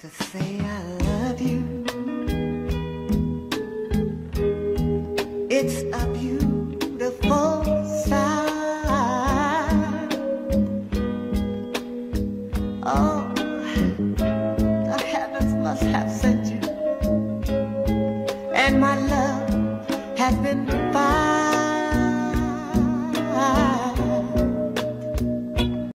to say I love you. It's a beautiful sight. Oh, the heavens must have sent you, and my love has been fine.